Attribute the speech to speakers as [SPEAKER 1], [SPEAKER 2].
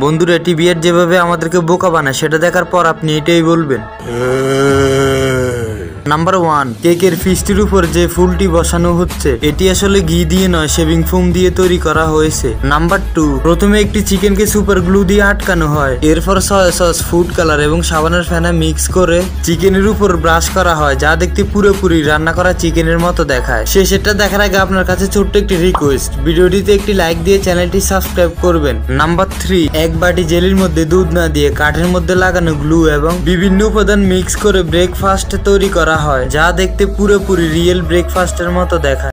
[SPEAKER 1] বন্ধুরা টিভিএর যেভাবে আমাদেরকে বোকা বানায় সেটা দেখার পর আপনি এটাই বলবেন। নাম্বার ওয়ান কেকের ফিস্টির উপর যে ফুলটি বসানো হচ্ছে, এটি আসলে ঘি দিয়ে নয় শেভিং ফোম দিয়ে তৈরি করা হয়েছে। নাম্বার টু প্রথমে একটি চিকেনকে সুপার গ্লু দিয়ে আটকানো হয়। এরপর সয়া সস ফুড কালার এবং সাবানের ফেনা মিক্স করে চিকেনের উপর ব্রাশ করা হয়, যা দেখতে পুরোপুরি রান্না করা চিকেনের মতো দেখায়। শেষেরটা দেখার আগে আপনার কাছে ছোট্ট একটি রিকোয়েস্ট ভিডিওটিতে একটি লাইক দিয়ে চ্যানেলটি সাবস্ক্রাইব করবেন। নাম্বার থ্রি এক বাটি জেলির মধ্যে দুধ না দিয়ে কাঠের মধ্যে লাগানো গ্লু এবং বিভিন্ন উপাদান মিক্স করে ব্রেকফাস্ট তৈরি করা হয় যা দেখতে পুরোপুরি রিয়েল ব্রেকফাস্টের মতো দেখায়।